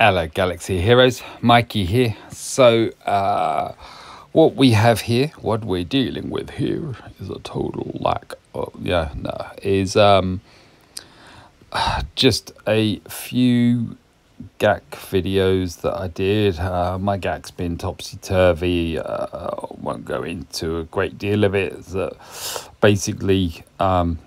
Hello, Galaxy Heroes. Mikey here. So, uh, what we have here, what we're dealing with here, is a total lack of, yeah, no, is um, just a few GAC videos that I did. Uh, my GAC's been topsy turvy. Uh, won't go into a great deal of it. That basically, um,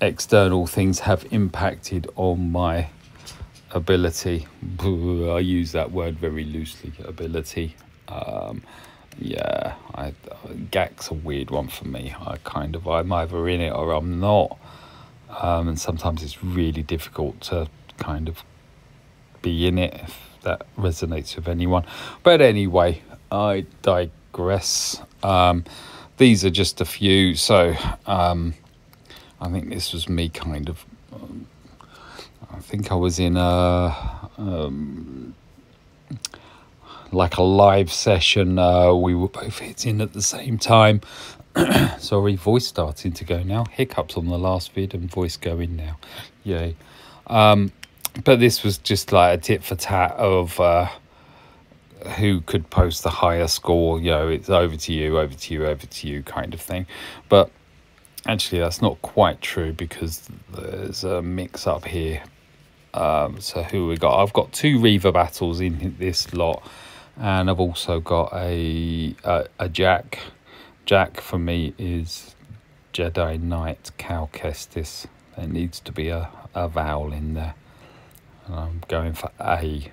external things have impacted on my ability. I use that word very loosely. Ability. Um, yeah, I, GAC's a weird one for me. I kind of I'm either in it or I'm not, um, and sometimes it's really difficult to kind of be in it if that resonates with anyone. But anyway, I digress. Um, these are just a few. So um, I think this was me kind of um, think I was in a um, like a live session. Uh, we were both hitting at the same time. Sorry, voice starting to go now. Hiccups on the last vid and voice going now. Yay. Um, but this was just like a tit for tat of uh, who could post the higher score. You know, it's over to you, over to you, over to you kind of thing. But actually, that's not quite true because there's a mix up here um, so who we got? I've got two Reva battles in this lot, and I've also got a a, a Jack. Jack for me is Jedi Knight Cal Kestis. There needs to be a, a vowel in there. And I'm going for A,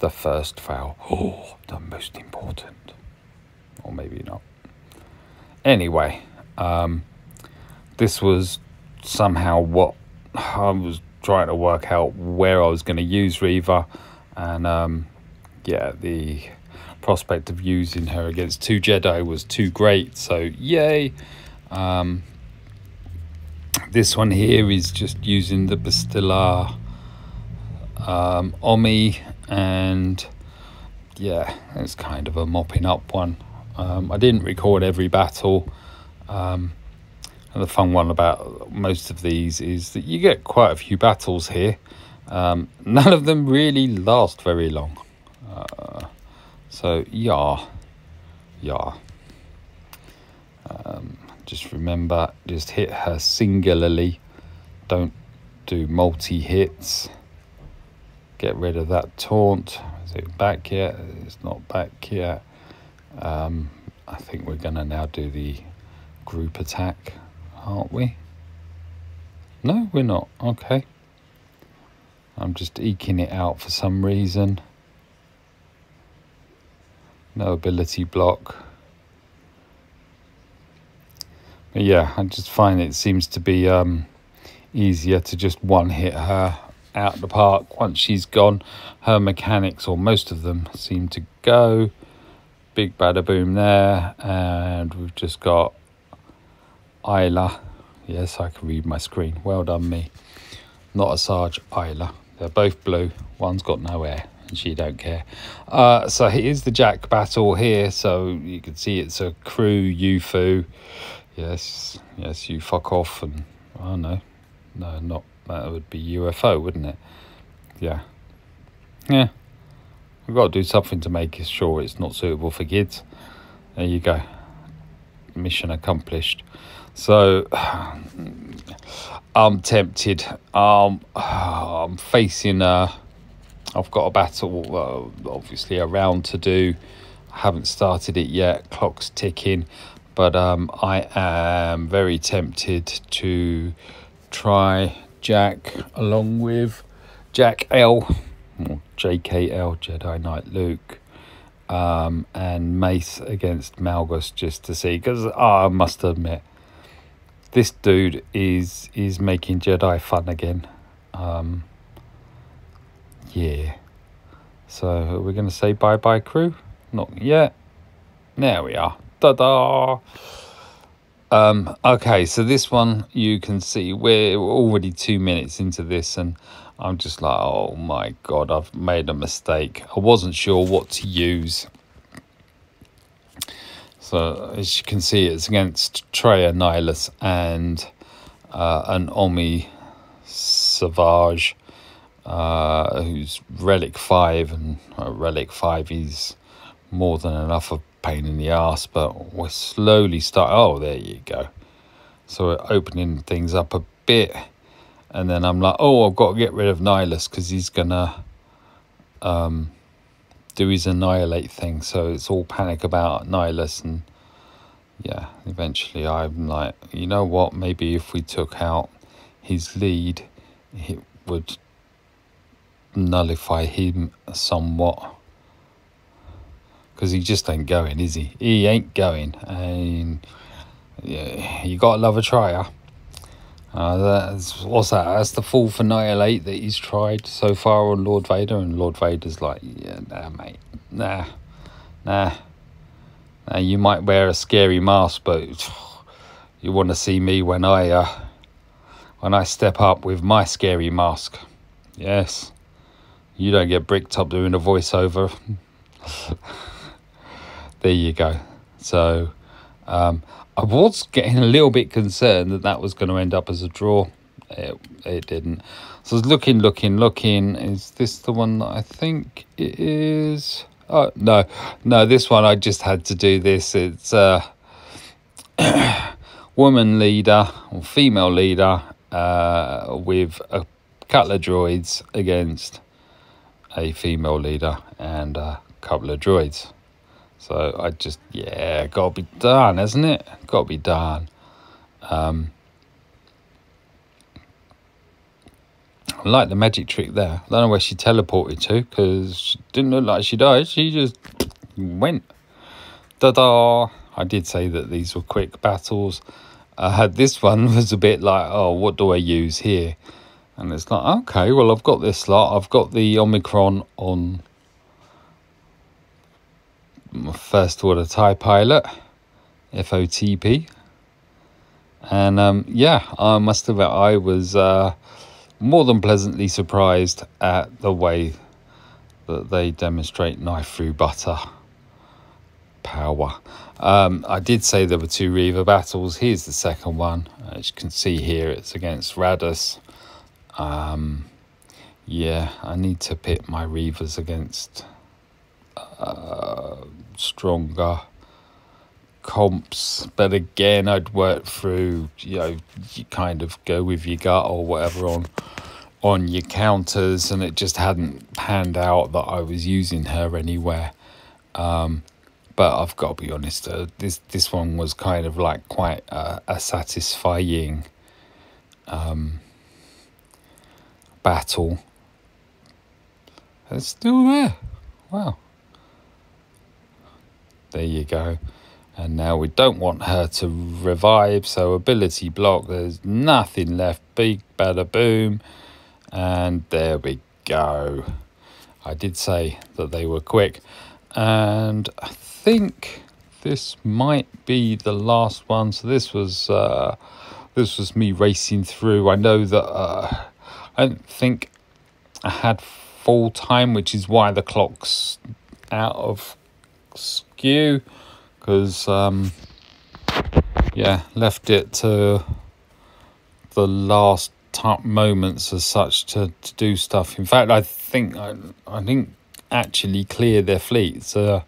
the first vowel. Oh, the most important. Or maybe not. Anyway, um, this was somehow what I was trying to work out where I was going to use Reva, and um, yeah, the prospect of using her against two Jedi was too great. So yay! Um, this one here is just using the Bastila um, Omi, and yeah, it's kind of a mopping up one. Um, I didn't record every battle. Um, the fun one about most of these is that you get quite a few battles here. Um, none of them really last very long. Uh, so, yeah. Yeah. Um, just remember, just hit her singularly. Don't do multi-hits. Get rid of that taunt. Is it back yet? It's not back yet. Um, I think we're going to now do the group attack aren't we? No, we're not. Okay. I'm just eking it out for some reason. No ability block. But yeah, I just find it seems to be um, easier to just one hit her out the park once she's gone. Her mechanics, or most of them, seem to go. Big bada boom there, and we've just got Isla. Yes, I can read my screen. Well done, me. Not a Sarge, Isla. They're both blue. One's got no air, and she don't care. Uh, so here's the Jack battle here. So you can see it's a crew Yufu. Yes, yes, you fuck off and oh no, no, not that would be UFO, wouldn't it? Yeah, yeah. We've got to do something to make sure it's not suitable for kids. There you go. Mission accomplished. So I'm tempted. Um, I'm facing a. I've got a battle, uh, obviously a round to do. I haven't started it yet. Clock's ticking, but um, I am very tempted to try Jack along with Jack L, or JKL Jedi Knight Luke um, and Mace against Malgus just to see because I must admit this dude is is making Jedi fun again. Um, yeah. So we're going to say bye bye, crew? Not yet. There we are. Ta da! Um, okay, so this one you can see we're already two minutes into this, and I'm just like, oh my god, I've made a mistake. I wasn't sure what to use. So as you can see, it's against Traya Nihilus and uh, an Omi Savage. uh, who's Relic 5, and uh, Relic 5 is more than enough of pain in the ass, but we're slowly start. Oh, there you go. So we're opening things up a bit, and then I'm like, oh, I've got to get rid of Nihilus because he's gonna um, do his annihilate thing. So it's all panic about Nihilus, and yeah, eventually I'm like, you know what? Maybe if we took out his lead, it would nullify him somewhat because he just ain't going, is he? He ain't going, and yeah, you gotta love a trier. Uh, that's what's that? That's the fourth annihilate that he's tried so far on Lord Vader, and Lord Vader's like, yeah, nah, mate, nah, nah. nah you might wear a scary mask, but you want to see me when I uh, when I step up with my scary mask. Yes, you don't get bricked up doing a voiceover. there you go. So. Um, I was getting a little bit concerned that that was going to end up as a draw. It, it didn't. So I was looking, looking, looking. Is this the one that I think it is? Oh, no. No, this one I just had to do this. It's a uh, woman leader or female leader uh, with a couple of droids against a female leader and a couple of droids. So I just, yeah, gotta be done, isn't it? Gotta be done. Um, I like the magic trick there. I don't know where she teleported to because she didn't look like she died. She just went. Da da! I did say that these were quick battles. Uh, had this one was a bit like, oh, what do I use here? And it's like, okay, well, I've got this slot. I've got the Omicron on first order TIE pilot, FOTP. And um, yeah, I must admit, I was uh, more than pleasantly surprised at the way that they demonstrate knife through butter power. Um, I did say there were two Reva battles. Here's the second one. As you can see here, it's against Raddus. Um, yeah, I need to pit my Revas against uh, stronger comps. But again i'd work through you know you kind of go with your gut or whatever on on your counters and it just hadn't panned out that i was using her anywhere. Um, but i've got to be honest uh, this this one was kind of like quite a, satisfying um, battle. It's still there. Wow there you go. And now we don't want her to revive, so ability block, there's nothing left. Big bada boom. And there we go. I did say that they were quick. And I think this might be the last one. So this was uh, this was me racing through. I know that uh, I don't think I had full time, which is why the clock's out of skew because um, yeah left it to the last top moments as such to, to do stuff. In fact i think i, I didn't actually clear their fleet so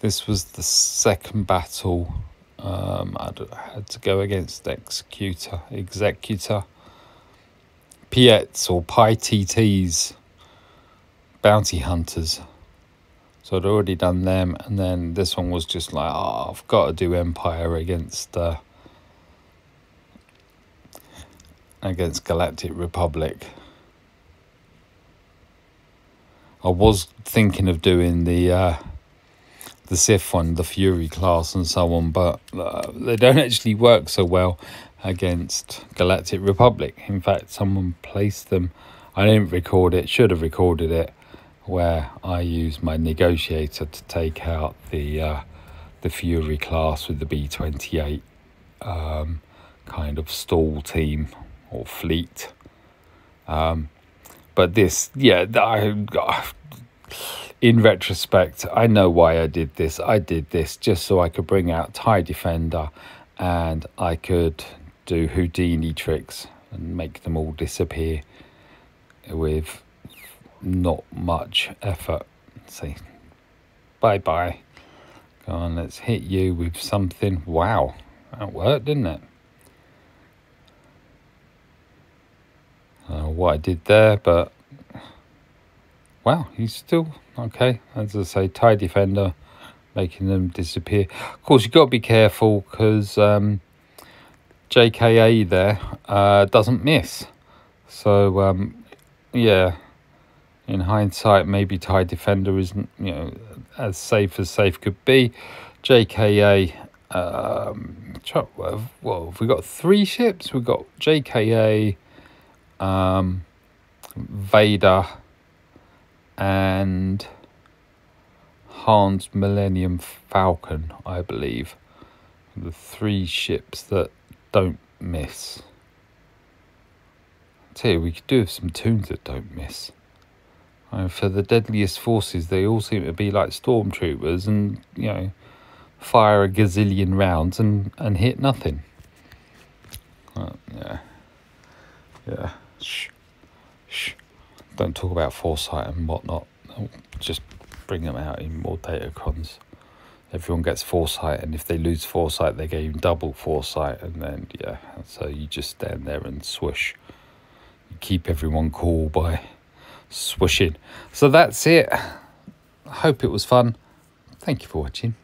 this was the second battle um, I had to go against executor executor. Piett's or PITTs bounty hunters so I'd already done them, and then this one was just like, oh, I've got to do Empire against uh, against Galactic Republic. I was thinking of doing the uh, the Sith one, the Fury class, and so on, but uh, they don't actually work so well against Galactic Republic. In fact, someone placed them. I didn't record it. Should have recorded it where I use my negotiator to take out the uh, the Fury class with the B28 um, kind of stall team or fleet. Um, but this, yeah, I, in retrospect, I know why I did this. I did this just so I could bring out TIE Defender and I could do Houdini tricks and make them all disappear with not much effort. See, bye bye. Go on, let's hit you with something. Wow, that worked, didn't it? Uh, what I did there, but wow, he's still okay. As I say, tie defender, making them disappear. Of course, you've got to be careful because um, JKA there uh, doesn't miss. So, um, yeah, in hindsight, maybe tie defender isn't you know as safe as safe could be. JKA. Um, well, have we got three ships? We've got JKA, um, Vader, and Han's Millennium Falcon, I believe. The three ships that don't miss. I tell you, we could do with some tunes that don't miss. For the deadliest forces, they all seem to be like stormtroopers and, you know, fire a gazillion rounds and, and hit nothing. Uh, yeah. Yeah. Shh. Shh. Don't talk about foresight and whatnot. just bring them out in more datacrons. Everyone gets foresight, and if they lose foresight, they gain double foresight, and then, yeah, so you just stand there and swoosh. You keep everyone cool by swooshing. So that's it. I hope it was fun. Thank you for watching.